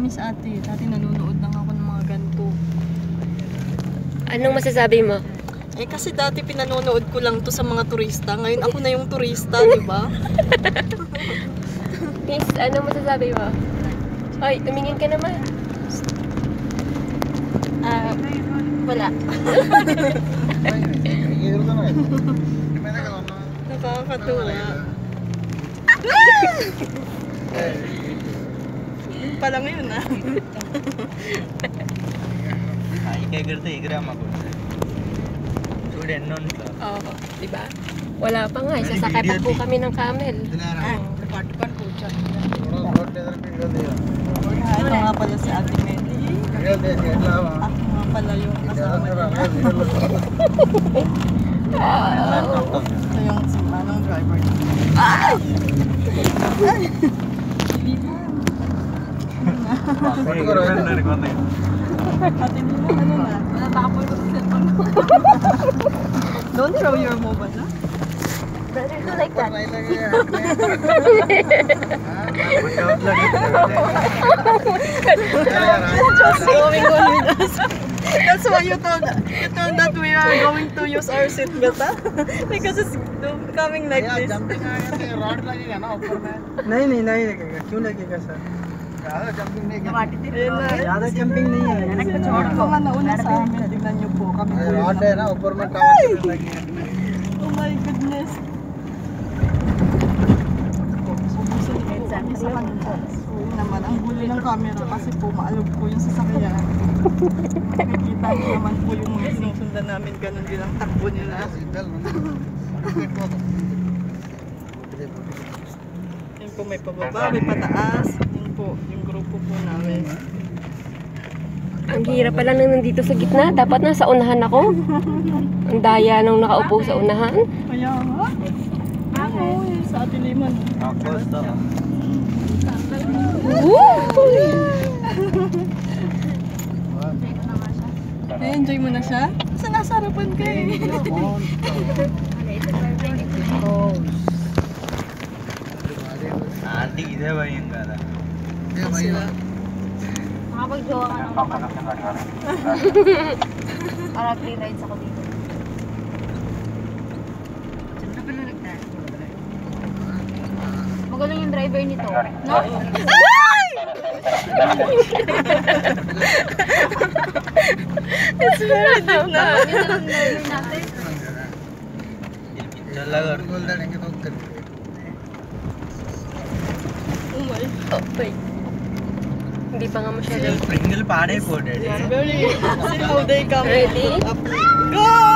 Promise ate, dati nanonood lang ako ng mga ganito. Anong masasabi mo? Eh kasi dati pinanonood ko lang to sa mga turista. Ngayon ako na yung turista, di ba? Miss, anong masasabi mo? Ay, tumingin ka naman. Ah, wala. Nakakatuwa. Yun pala ngayon ah. ah Ikagirte, eh, igram ako. Student nun ka. Oo, oh, di ba? Wala pa nga, eh, sasakay pa po kami ng camel. Ah, patupan po siya. Ano nga pala si Ate Melly? Ako nga pala yung kasama niya. Wow. Ito yung si Manong driver. Ay! Ay! Don't show your mobile, ha? Better do like that. Just going on with us. That's why you told you told that we are going to use our seatbelt, huh? Because it's coming like this. नहीं नहीं नहीं लगेगा क्यों लगेगा sir Hala, jumping na yun. Hala, jumping na yun. Nagpa-chork ko. Ang nauna sa amin, tignan niyo po. Kami po yun. Ay, na, uporman tawag sila lagi. Oh my goodness. Sa kanila. So, yun naman. Ang gulo ng camera kasi po, maalog po yung sasakyan. Nakikita ko naman po yung mga sinusundan namin. Ganon din ang takbo nila. Yan po, may pababa, may pataas po, yung grupo po namin. Ang hirap pala nang nandito sa gitna. Dapat nasa unahan ako. Ang daya nung nakaupo sa unahan. Kaya nga. Ako, eh, sa atiliman. Ako, sa eh, Na-enjoy mo na siya? Kasi nasa harapan ka eh. Auntie, isa ba yung gara? Kaya yeah, mahirap. Nakapag-jowa ka ng kapal. Para free rides ako dito. Saan na pala nagtahan? Magaling yung driver nito. No? Ay! It's very deep na. Yung driver natin. Jalagar. Golden, engin hokkar. Oh my god. Hindi pa nga masyado. Sprinkle paray po. Ready? Go!